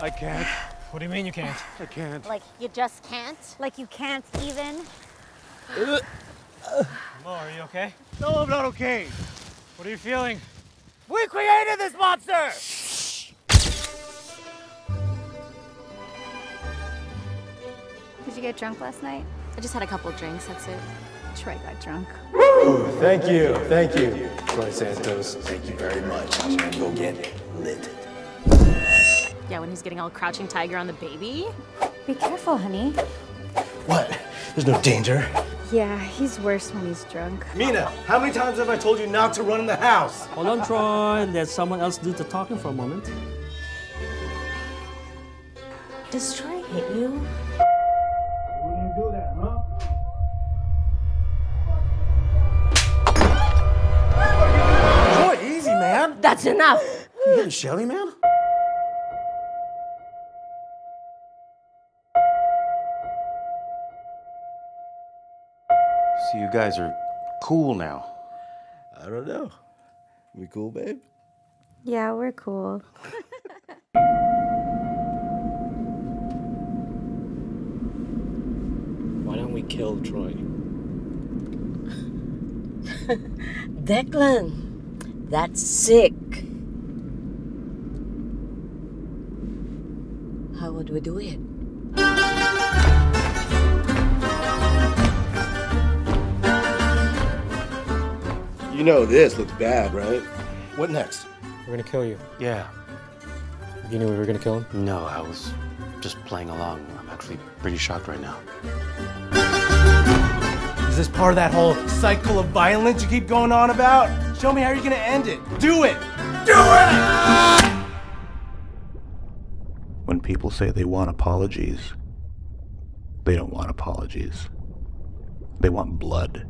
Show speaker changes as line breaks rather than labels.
I can't.
What do you mean you can't?
I can't.
Like, you just can't?
Like you can't even?
Mo, are you okay?
No, I'm not okay.
What are you feeling?
We created this monster!
Did you get drunk last night?
I just had a couple drinks, that's it.
Troy got drunk.
Thank you, thank you, Troy Santos. Thank you very much. I'm gonna go get lit.
Yeah, when he's getting all crouching tiger on the baby.
Be careful, honey.
What? There's no danger.
Yeah, he's worse when he's drunk.
Mina, how many times have I told you not to run in the house?
Hold on, Troy. Let someone else do the talking for a moment.
Does Troy hit you? That's enough!
You hitting Shelly, man?
So you guys are cool now.
I don't know. We cool, babe?
Yeah, we're cool.
Why don't we kill Troy?
Declan, that's sick. How would we do it?
You know this looks bad, right? What next?
We're gonna kill you.
Yeah.
You knew we were gonna kill him?
No, I was just playing along. I'm actually pretty shocked right now.
Is this part of that whole cycle of violence you keep going on about? Show me how you're gonna end it. Do it! Do it!
When people say they want apologies, they don't want apologies. They want blood.